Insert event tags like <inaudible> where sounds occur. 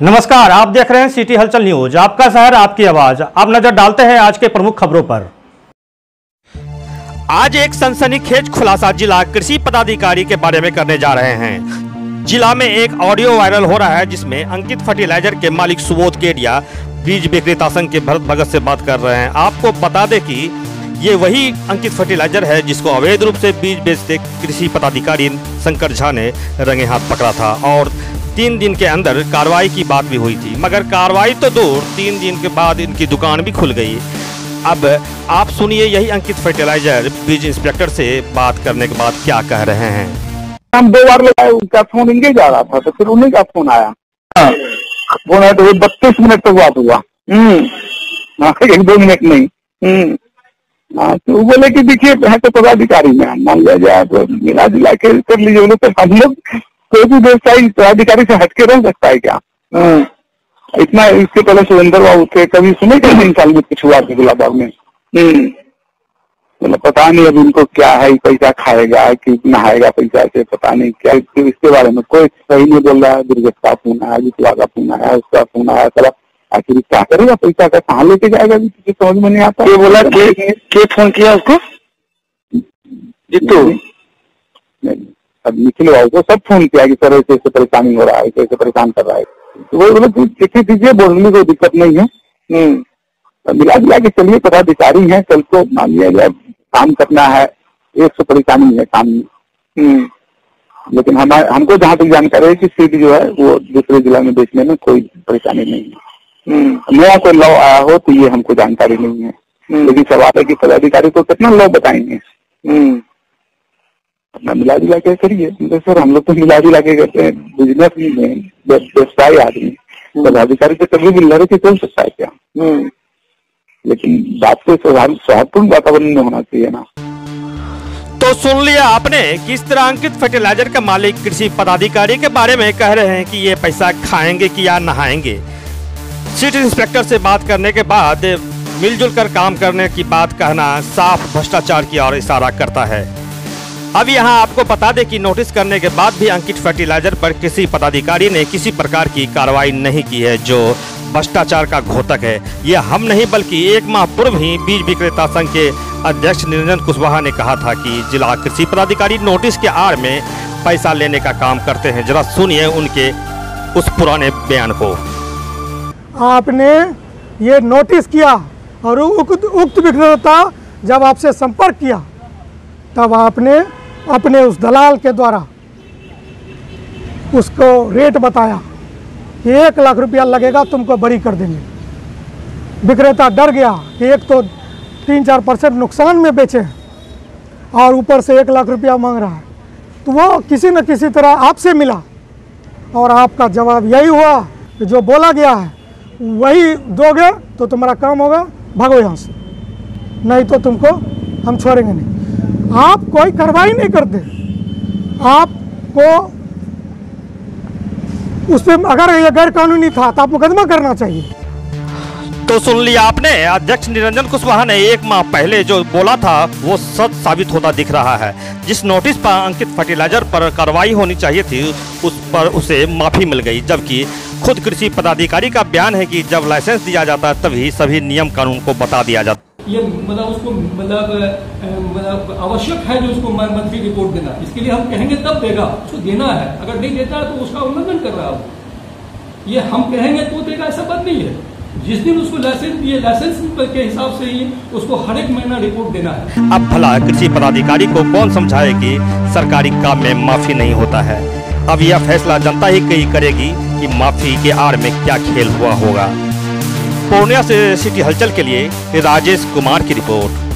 नमस्कार, आप देख रहे हैं सिटी हलचल न्यूज़। आपका शहर आपकी आवाज़। आप नज़र डालते हैं आज के प्रमुख खबरों पर। आज एक सनसनीखेज खुलासा जिला कृषि पदाधिकारी के बारे में करने जा रहे हैं। जिला में एक ऑडियो वायरल हो रहा है, जिसमें अंकित फर्टिलाइज़र के मालिक सुबोध केडिया, बीज विक्रेता संघ के भरत भगत से बात कर रहे हैं। आपको बता दें कि ये वही अंकित फर्टिलाइज़र है, जिसको अवैध रूप से बीज बेचते कृषि पदाधिकारी शंकर झा ने रंगे हाथ पकड़ा था। और तीन दिन के अंदर कार्रवाई की बात भी हुई थी। मगर कार्रवाई तो दूर तीन दिन के बाद इनकी दुकान भी खुल गई। अब आप सुनिए यही अंकित फर्टिलाइज़र बीज इंस्पेक्टर से बात करने के बाद क्या कह रहे हैं। हम दो बार लगाए उनका फ़ोन इंगे जा रहा था तो फिर उन्हीं का फ़ोन आया। हाँ, फ़ोन आया तो बत्तीस मिनट तक बात हुआ। हम्म। हाँ, <laughs> एक दो मिनट नहीं। हम्म। हाँ तो वो बोले कि देखिए है तो पदाधिकारी में मान लिया जाए तो मिला जुला के कर लीजिए बोले तो हम लोग कोई भी व्यवसायी पदाधिकारी से हटके रह सकता है क्या? हाँ, इतना इसके पहले सुरेंद्र बाबू थे कभी सुने क्या तीन साल में कुछ हुआ था गुलाबाग में? हम्म। मतलब पता नहीं अब इनको क्या है पैसा खाएगा कि नहाएगा पैसा से पता नहीं क्या इसके इसके बारे में कोई सही नहीं बोल रहा है दुर्गत का फ़ोन आया जितवा का फ़ोन आया उसका फ़ोन आया चला आखिर क्या करेगा पैसा का कहाँ लेके जाएगा किसी समझ में नहीं आता। ये बोला के, के फ़ोन किया उसको? जितू? नहीं। अब निखिल बाबू को सब फ़ोन किया कि सर ऐसे ऐसे परेशानी हो रहा है ऐसे ऐसे परेशान कर रहा है। तो वही बोले तू चिट्ठी दीजिए बोलने में कोई दिक्कत नहीं है। हम्म। तो मिला जुला के चलिए पदाधिकारी है कल को मान लिया काम करना है एक सौ परेशानी है काम में। हम्म, लेकिन हमारे हमको जहाँ तक जानकारी है कि सीट जो है वो दूसरे जिला में बेचने में कोई परेशानी नहीं है। हम्म, नया कोई लॉ आया हो तो ये हमको जानकारी नहीं है। लेकिन सवाल है कि पदाधिकारी को कितना लॉ बताएँगे? हम्म, अपना मिला जुला के करिए? मतलब सर हम लोग तो मिला जुला के करते हैं बिज़नेस में व्यवसाय आदमी। पदाधिकारी से कभी भी लड़के चल सकता है क्या? हम्म, लेकिन बात को सौहार्दपूर्ण वातावरण में होना चाहिए ना। तो सुन लिया आपने किस तरह अंकित फर्टिलाइज़र का मालिक कृषि पदाधिकारी के बारे में कह रहे हैं कि ये पैसा खाएँगे कि या नहाएँगे? सिटी इंस्पेक्टर से बात करने के बाद मिलजुल कर काम करने की बात कहना साफ़ भ्रष्टाचार की ओर इशारा करता है। अब यहाँ आपको बता दें कि नोटिस करने के बाद भी अंकित फर्टिलाइज़र पर किसी पदाधिकारी ने किसी प्रकार की कार्रवाई नहीं की है, जो भ्रष्टाचार का घोतक है। यह हम नहीं, बल्कि एक माह पूर्व ही बीज विक्रेता संघ के अध्यक्ष निरंजन कुशवाहा ने कहा था कि जिला कृषि पदाधिकारी नोटिस के आड़ में पैसा लेने का काम करते हैं। जरा सुनिए उनके उस पुराने बयान को। आपने ये नोटिस किया और उक्त उक्त विक्रेता जब आपसे संपर्क किया, तब आपने अपने उस दलाल के द्वारा उसको रेट बताया कि एक लाख रुपया लगेगा, तुमको बड़ी कर देंगे। विक्रेता डर गया कि एक तो तीन चार परसेंट नुकसान में बेचे और ऊपर से एक लाख रुपया मांग रहा है। तो वो किसी न किसी तरह आपसे मिला और आपका जवाब यही हुआ कि जो बोला गया है, वही दोगे तो तुम्हारा काम होगा, भागो यहाँ से। नहीं तो तुमको हम छोड़ेंगे नहीं। आप कोई कार्रवाई नहीं करते। आपको उस पर अगर ये गैर कानूनी था तो आप मुकदमा करना चाहिए। तो सुन लिया आपने, अध्यक्ष निरंजन कुशवाहा ने एक माह पहले जो बोला था, वो सच साबित होता दिख रहा है। जिस नोटिस पर अंकित फर्टिलाइज़र पर कार्रवाई होनी चाहिए थी, उस पर उसे माफ़ी मिल गई, जबकि खुद कृषि पदाधिकारी का बयान है कि जब लाइसेंस दिया जाता है, तभी सभी नियम कानून को बता दिया जाता ये मतलब उसको मतलब मतलब आवश्यक है जो उसको मंथली रिपोर्ट देना। इसके लिए हम कहेंगे तब देगा, उसको देना है। अगर नहीं देता तो उसका उल्लंघन कर रहा है ये हम कहेंगे तो देगा, ऐसा बात नहीं है। जिस दिन उसको लाइसेंस दिए लाइसेंस के हिसाब से ही उसको हर एक महीना रिपोर्ट देना है। अब भला कृषि पदाधिकारी को कौन समझाए कि सरकारी काम में माफ़ी नहीं होता है? अब यह फैसला जनता ही कही करेगी कि माफ़ी के आड़ में क्या खेल हुआ होगा। पूर्णिया से सिटी हलचल के लिए राजेश कुमार की रिपोर्ट।